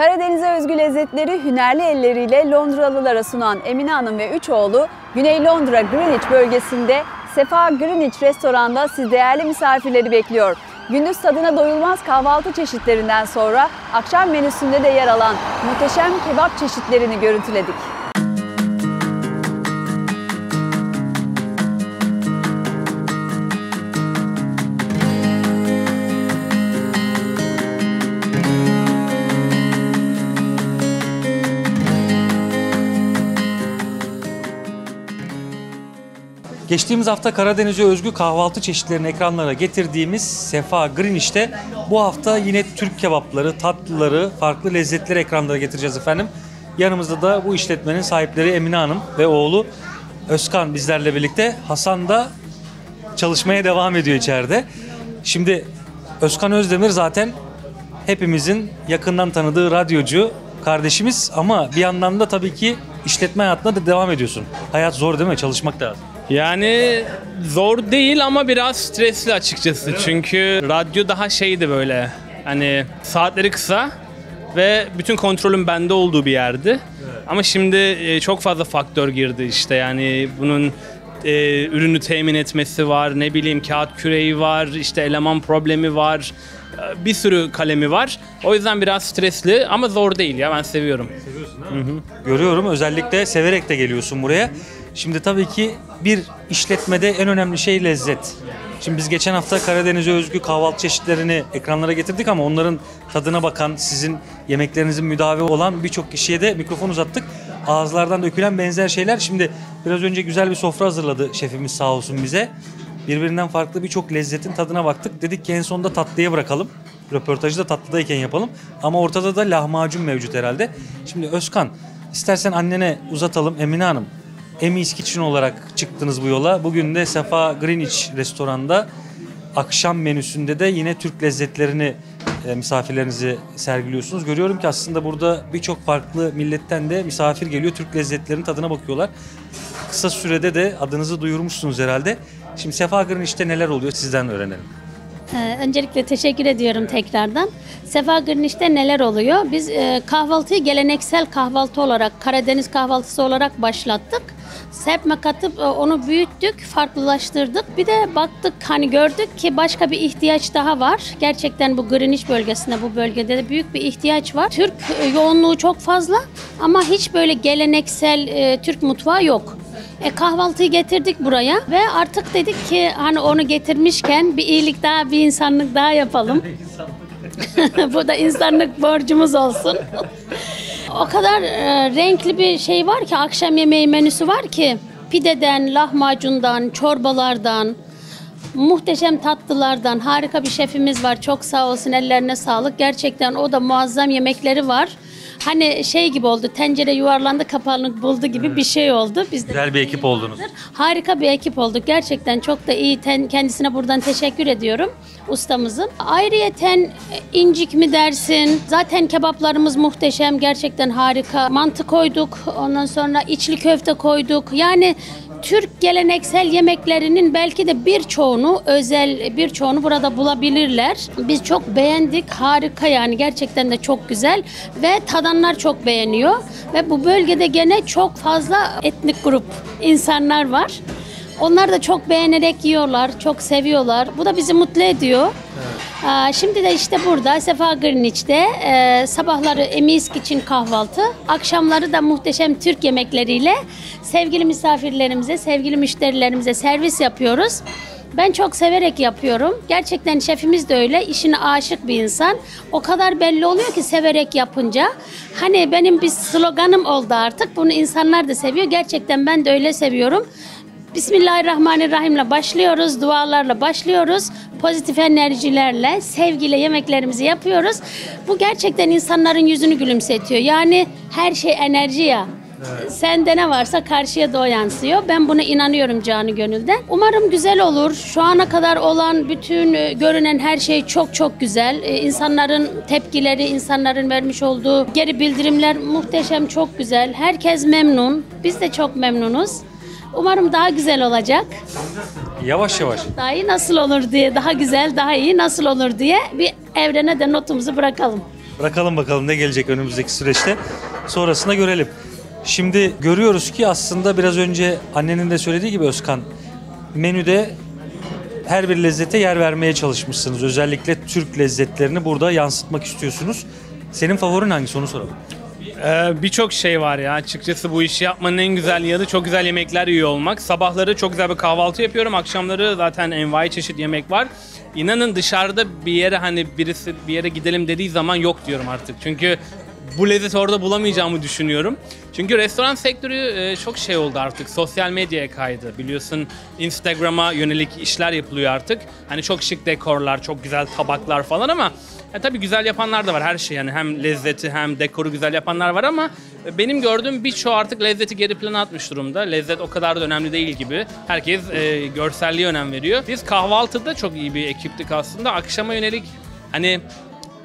Karadeniz'e özgü lezzetleri hünerli elleriyle Londralılara sunan Emine Hanım ve üç oğlu Güney Londra Greenwich bölgesinde Sefa Greenwich restoranda siz değerli misafirleri bekliyor. Gündüz tadına doyulmaz kahvaltı çeşitlerinden sonra akşam menüsünde de yer alan muhteşem kebap çeşitlerini görüntüledik. Geçtiğimiz hafta Karadeniz'e özgü kahvaltı çeşitlerini ekranlara getirdiğimiz Sefa Greenwich'te bu hafta yine Türk kebapları, tatlıları, farklı lezzetleri ekranlara getireceğiz efendim. Yanımızda da bu işletmenin sahipleri Emine Hanım ve oğlu Özkan bizlerle birlikte. Hasan da çalışmaya devam ediyor içeride. Şimdi Özkan Özdemir zaten hepimizin yakından tanıdığı radyocu kardeşimiz ama bir yandan da tabii ki işletme hayatına da devam ediyorsun. Hayat zor değil mi? Çalışmak lazım. Yani zor değil ama biraz stresli açıkçası. Çünkü radyo daha şeydi böyle. Hani saatleri kısa ve bütün kontrolün bende olduğu bir yerdi. Ama şimdi e, çok fazla faktör girdi işte yani bunun e, ürünü temin etmesi var, ne bileyim kağıt küreği var, işte eleman problemi var, e, bir sürü kalemi var. O yüzden biraz stresli ama zor değil ya ben seviyorum. Görüyorum özellikle severek de geliyorsun buraya. Şimdi tabii ki bir işletmede en önemli şey lezzet. Şimdi biz geçen hafta Karadeniz'e özgü kahvaltı çeşitlerini ekranlara getirdik ama onların tadına bakan, sizin yemeklerinizin müdavi olan birçok kişiye de mikrofon uzattık. Ağızlardan dökülen benzer şeyler. Şimdi biraz önce güzel bir sofra hazırladı şefimiz sağ olsun bize. Birbirinden farklı birçok lezzetin tadına baktık. Dedik ki en sonunda tatlıya bırakalım. Röportajı da tatlıdayken yapalım. Ama ortada da lahmacun mevcut herhalde. Şimdi Özkan istersen annene uzatalım Emine Hanım. Emmy's Kitchen olarak çıktınız bu yola. Bugün de Sefa Greenwich restoranda akşam menüsünde de yine Türk lezzetlerini e, misafirlerinizi sergiliyorsunuz. Görüyorum ki aslında burada birçok farklı milletten de misafir geliyor. Türk lezzetlerinin tadına bakıyorlar. Kısa sürede de adınızı duyurmuşsunuz herhalde. Şimdi Sefa Greenwich'te neler oluyor sizden öğrenelim. Ee, öncelikle teşekkür ediyorum tekrardan. Sefa Greenwich'te neler oluyor? Biz e, kahvaltıyı geleneksel kahvaltı olarak, Karadeniz kahvaltısı olarak başlattık. Serpme katıp e, onu büyüttük, farklılaştırdık. Bir de baktık hani gördük ki başka bir ihtiyaç daha var. Gerçekten bu Greenwich bölgesinde, bu bölgede de büyük bir ihtiyaç var. Türk e, yoğunluğu çok fazla ama hiç böyle geleneksel e, Türk mutfağı yok. E, kahvaltıyı getirdik buraya ve artık dedik ki hani onu getirmişken bir iyilik daha, bir insanlık daha yapalım. Bu da insanlık borcumuz olsun. o kadar e, renkli bir şey var ki akşam yemeği menüsü var ki pideden, lahmacundan, çorbalardan, muhteşem tatlılardan harika bir şefimiz var. Çok sağ olsun ellerine sağlık. Gerçekten o da muazzam yemekleri var. Hani şey gibi oldu. Tencere yuvarlandı, kapağını buldu gibi bir şey oldu. Biz de Güzel bir ekip oldunuz. Harika bir ekip olduk. Gerçekten çok da iyi. Ten- kendisine buradan teşekkür ediyorum ustamızın. Ayrıyeten e, incik mi dersin? Zaten kebaplarımız muhteşem. Gerçekten harika. Mantı koyduk. Ondan sonra içli köfte koyduk. Yani Türk geleneksel yemeklerinin belki de birçoğunu özel birçoğunu burada bulabilirler. Biz çok beğendik. Harika yani gerçekten de çok güzel ve tadanlar çok beğeniyor ve bu bölgede gene çok fazla etnik grup insanlar var. Onlar da çok beğenerek yiyorlar, çok seviyorlar. Bu da bizi mutlu ediyor. Aa, Şimdi de işte burada Sefa Greenwich'te e, sabahları emisk için kahvaltı, akşamları da muhteşem Türk yemekleriyle sevgili misafirlerimize, sevgili müşterilerimize servis yapıyoruz. Ben çok severek yapıyorum. Gerçekten şefimiz de öyle. İşine aşık bir insan. O kadar belli oluyor ki severek yapınca. Hani benim bir sloganım oldu artık. Bunu insanlar da seviyor. Gerçekten ben de öyle seviyorum. Bismillahirrahmanirrahimle başlıyoruz, dualarla başlıyoruz. Pozitif enerjilerle, sevgiyle yemeklerimizi yapıyoruz. Bu gerçekten insanların yüzünü gülümsetiyor. Yani her şey enerji ya. Sende ne varsa karşıya da o yansıyor. Ben buna inanıyorum canı gönülden. Umarım güzel olur. Şu ana kadar olan bütün e, görünen her şey çok çok güzel. E, İnsanların tepkileri, insanların vermiş olduğu geri bildirimler muhteşem, çok güzel. Herkes memnun. Biz de çok memnunuz. Umarım daha güzel olacak. Yavaş yavaş. Daha iyi nasıl olur diye, daha güzel, daha iyi nasıl olur diye bir evrene de notumuzu bırakalım. Bırakalım bakalım ne gelecek önümüzdeki süreçte. Sonrasında görelim. Şimdi görüyoruz ki aslında biraz önce annenin de söylediği gibi Özkan menüde her bir lezzete yer vermeye çalışmışsınız. Özellikle Türk lezzetlerini burada yansıtmak istiyorsunuz. Senin favorin hangisi onu soralım. Ee, Birçok şey var ya. Açıkçası bu işi yapmanın en güzel yanı çok güzel yemekler yiyor olmak. Sabahları çok güzel bir kahvaltı yapıyorum. Akşamları zaten envai çeşit yemek var. İnanın dışarıda bir yere hani birisi bir yere gidelim dediği zaman yok diyorum artık. Çünkü bu lezzeti orada bulamayacağımı düşünüyorum. Çünkü restoran sektörü e, çok şey oldu artık. Sosyal medyaya kaydı. Biliyorsun Instagram'a yönelik işler yapılıyor artık. Hani çok şık dekorlar, çok güzel tabaklar falan ama ya tabii güzel yapanlar da var her şey yani hem lezzeti hem dekoru güzel yapanlar var ama benim gördüğüm birçoğu artık lezzeti geri plana atmış durumda. Lezzet o kadar da önemli değil gibi. Herkes e, görselliğe önem veriyor. Biz kahvaltıda çok iyi bir ekiptik aslında. Akşama yönelik hani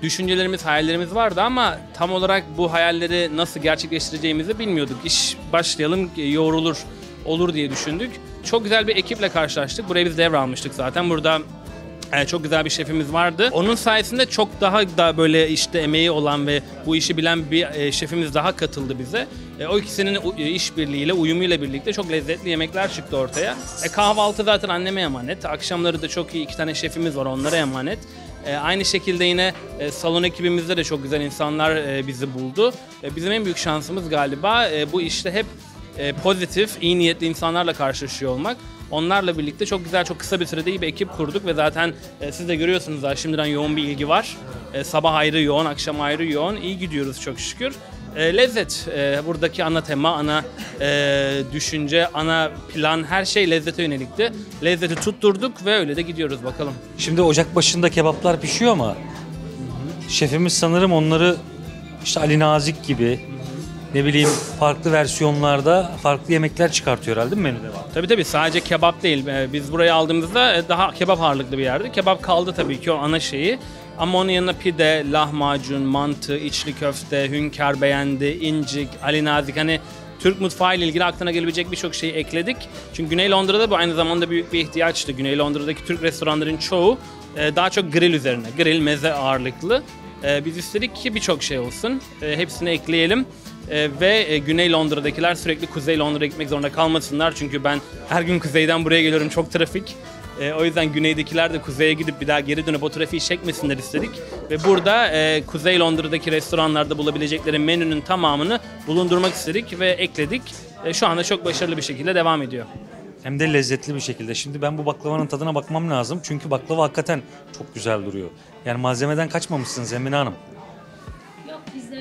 düşüncelerimiz, hayallerimiz vardı ama tam olarak bu hayalleri nasıl gerçekleştireceğimizi bilmiyorduk. İş başlayalım, e, yoğrulur, olur diye düşündük. Çok güzel bir ekiple karşılaştık. Burayı biz devralmıştık zaten. Burada e, çok güzel bir şefimiz vardı. Onun sayesinde çok daha da böyle işte emeği olan ve bu işi bilen bir e, şefimiz daha katıldı bize. O ikisinin işbirliğiyle, uyumuyla birlikte çok lezzetli yemekler çıktı ortaya. E, kahvaltı zaten anneme emanet. Akşamları da çok iyi iki tane şefimiz var onlara emanet. E, aynı şekilde yine e, salon ekibimizde de çok güzel insanlar e, bizi buldu. Bizim en büyük şansımız galiba bu işte hep pozitif, iyi niyetli insanlarla karşılaşıyor olmak. Onlarla birlikte çok güzel, çok kısa bir sürede iyi bir ekip kurduk ve zaten siz de görüyorsunuz daha şimdiden yoğun bir ilgi var. Sabah ayrı yoğun, akşam ayrı yoğun. İyi gidiyoruz çok şükür. E, lezzet, e, buradaki ana tema, ana e, düşünce, ana plan her şey lezzete yönelikti. Lezzeti tutturduk ve öyle de gidiyoruz bakalım. Şimdi ocak başında kebaplar pişiyor ama şefimiz sanırım onları işte Ali Nazik gibi ne bileyim farklı versiyonlarda farklı yemekler çıkartıyor herhalde değil mi menüde? Tabii tabii sadece kebap değil. Ee, Biz burayı aldığımızda e, daha kebap ağırlıklı bir yerdi. Kebap kaldı tabii ki o ana şeyi. Ama onun yanına pide, lahmacun, mantı, içli köfte, hünkâr beğendi, incik, Ali Nazik hani Türk mutfağı ile ilgili aklına gelebilecek birçok şeyi ekledik. Çünkü Güney Londra'da bu aynı zamanda büyük bir ihtiyaçtı. Güney Londra'daki Türk restoranların çoğu e, daha çok grill üzerine, grill meze ağırlıklı. E, Biz istedik ki birçok şey olsun. E, Hepsini ekleyelim. Ve Güney Londra'dakiler sürekli Kuzey Londra'ya gitmek zorunda kalmasınlar. Çünkü ben her gün kuzeyden buraya geliyorum çok trafik. Ee, o yüzden güneydekiler de kuzeye gidip bir daha geri dönüp o trafiği çekmesinler istedik. Ve burada e, Kuzey Londra'daki restoranlarda bulabilecekleri menünün tamamını bulundurmak istedik ve ekledik. E, şu anda çok başarılı bir şekilde devam ediyor. Hem de lezzetli bir şekilde. Şimdi ben bu baklavanın tadına bakmam lazım. Çünkü baklava hakikaten çok güzel duruyor. Yani malzemeden kaçmamışsınız Emine Hanım.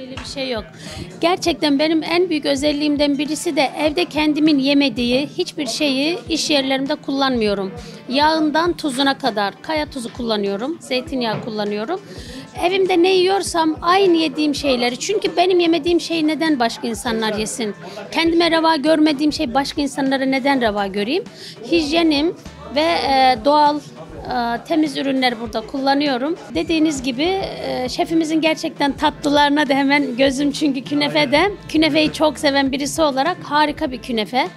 Öyle bir şey yok. Gerçekten benim en büyük özelliğimden birisi de evde kendimin yemediği hiçbir şeyi iş yerlerimde kullanmıyorum. Yağından tuzuna kadar kaya tuzu kullanıyorum, zeytinyağı kullanıyorum. Evimde ne yiyorsam aynı yediğim şeyleri. Çünkü benim yemediğim şeyi neden başka insanlar yesin? Kendime reva görmediğim şey başka insanlara neden reva göreyim? Hijyenim ve e, doğal temiz ürünler burada kullanıyorum. Dediğiniz gibi e, şefimizin gerçekten tatlılarına da hemen gözüm çünkü künefede. Künefeyi çok seven birisi olarak harika bir künefe.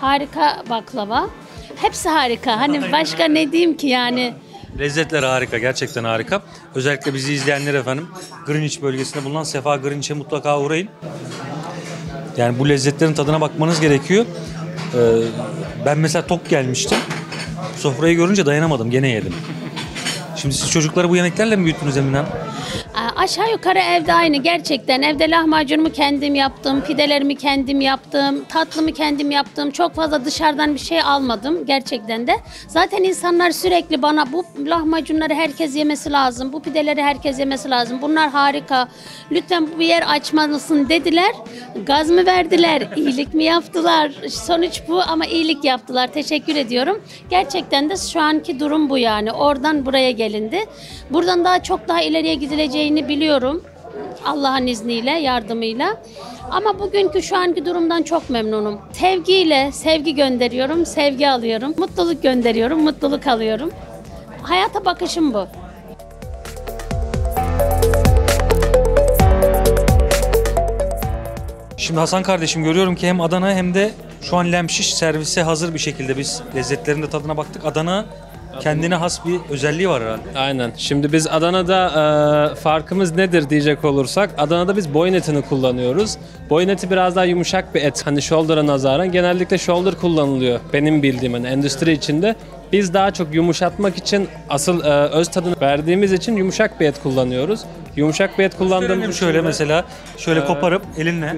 Harika baklava. Hepsi harika. Hani başka ne diyeyim ki yani. Lezzetler harika, gerçekten harika. Özellikle bizi izleyenler efendim Greenwich bölgesinde bulunan Sefa Greenwich'e mutlaka uğrayın. Yani bu lezzetlerin tadına bakmanız gerekiyor. Ee, ben mesela tok gelmiştim. Sofrayı görünce dayanamadım, gene yedim. Şimdi siz çocukları bu yemeklerle mi büyüttünüz Emine Hanım? Aşağı yukarı evde aynı gerçekten. Evde lahmacunumu kendim yaptım, pidelerimi kendim yaptım, tatlımı kendim yaptım. Çok fazla dışarıdan bir şey almadım gerçekten de. Zaten insanlar sürekli bana bu lahmacunları herkes yemesi lazım, bu pideleri herkes yemesi lazım. Bunlar harika. Lütfen bu yer açmalısın dediler. Gaz mı verdiler, iyilik mi yaptılar? Sonuç bu ama iyilik yaptılar. Teşekkür ediyorum. Gerçekten de şu anki durum bu yani. Oradan buraya gelindi. Buradan daha çok daha ileriye gidileceğini biliyorum. Allah'ın izniyle, yardımıyla. Ama bugünkü şu anki durumdan çok memnunum. Sevgiyle, sevgi gönderiyorum, sevgi alıyorum. Mutluluk gönderiyorum, mutluluk alıyorum. Hayata bakışım bu. Şimdi Hasan kardeşim görüyorum ki hem Adana hem de şu an lemşiş servise hazır bir şekilde biz lezzetlerin de tadına baktık. Adana kendine has bir özelliği var herhalde. Aynen. Şimdi biz Adana'da e, farkımız nedir diyecek olursak Adana'da biz boyun etini kullanıyoruz. Boyun eti biraz daha yumuşak bir et. Hani shoulder'a nazaran genellikle shoulder kullanılıyor. Benim bildiğim hani endüstri içinde. Biz daha çok yumuşatmak için asıl e, öz tadını verdiğimiz için yumuşak bir et kullanıyoruz. Yumuşak bir et kullandığımız şöyle mesela şöyle koparıp elinle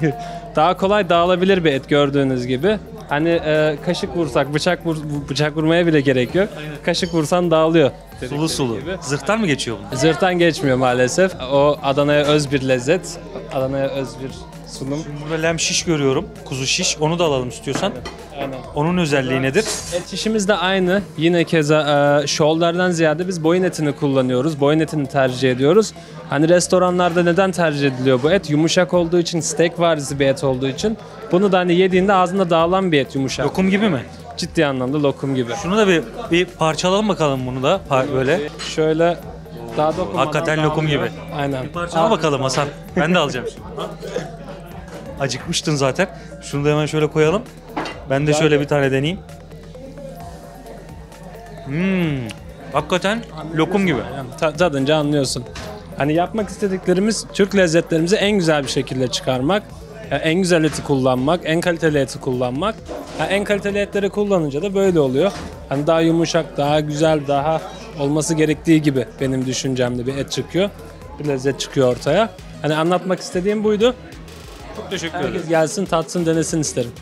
daha kolay dağılabilir bir et gördüğünüz gibi. Hani e, kaşık vursak, bıçak vur, bıçak vurmaya bile gerek yok. Kaşık vursan dağılıyor. sulu sulu. Zırhtan mı geçiyor bu? Zırhtan geçmiyor maalesef. O Adana'ya öz bir lezzet. Adana'ya öz bir sunum. Burada lem şiş görüyorum. Kuzu şiş. Onu da alalım istiyorsan. Aynen. Onun özelliği nedir? Et şişimiz de aynı. Yine keza e, shoulder'dan ziyade biz boyun etini kullanıyoruz. Boyun etini tercih ediyoruz. Hani restoranlarda neden tercih ediliyor bu et? Yumuşak olduğu için, steak varisi bir et olduğu için. Bunu da hani yediğinde ağzında dağılan bir et yumuşak. Lokum gibi mi? Ciddi anlamda lokum gibi. Şunu da bir bir parçalalım bakalım bunu da Pa- böyle. Şöyle daha dokunmadan Hakikaten lokum dağılıyor. gibi. Aynen. Parçala bakalım Hasan. Ben de alacağım şimdi. Acıkmıştın zaten. Şunu da hemen şöyle koyalım. Ben de şöyle bir tane deneyeyim. Hmm. Hakikaten lokum gibi. Yani ta- tadınca anlıyorsun. Hani yapmak istediklerimiz Türk lezzetlerimizi en güzel bir şekilde çıkarmak. Yani en güzel eti kullanmak, en kaliteli eti kullanmak. Yani en kaliteli etleri kullanınca da böyle oluyor. Hani daha yumuşak, daha güzel, daha olması gerektiği gibi benim düşüncemde bir et çıkıyor. Bir lezzet çıkıyor ortaya. Hani anlatmak istediğim buydu. Çok teşekkür ederim. Herkes gelsin, tatsın, denesin isterim.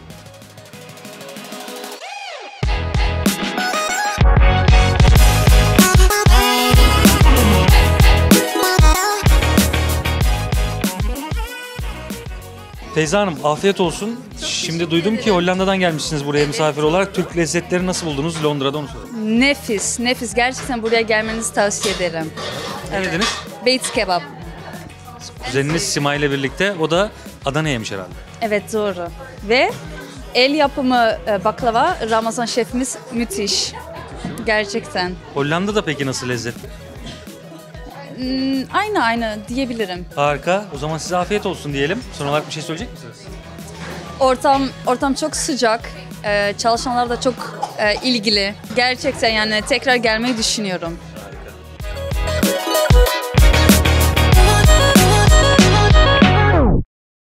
Feyza Hanım afiyet olsun. Şimdi duydum ki Hollanda'dan gelmişsiniz buraya misafir olarak. Türk lezzetleri nasıl buldunuz Londra'da onu sorayım. Nefis, nefis. Gerçekten buraya gelmenizi tavsiye ederim. Ne yediniz? Bates kebap. Kuzeniniz Sima ile birlikte. O da Adana'ya yemiş herhalde. Evet doğru. Ve el yapımı e, baklava Ramazan şefimiz müthiş. Gerçekten. Hollanda'da peki nasıl lezzet? Hmm, aynı aynı diyebilirim. Harika. O zaman size afiyet olsun diyelim. Son olarak bir şey söyleyecek misiniz? Ortam ortam çok sıcak. Ee, çalışanlar da çok e, ilgili. Gerçekten yani tekrar gelmeyi düşünüyorum.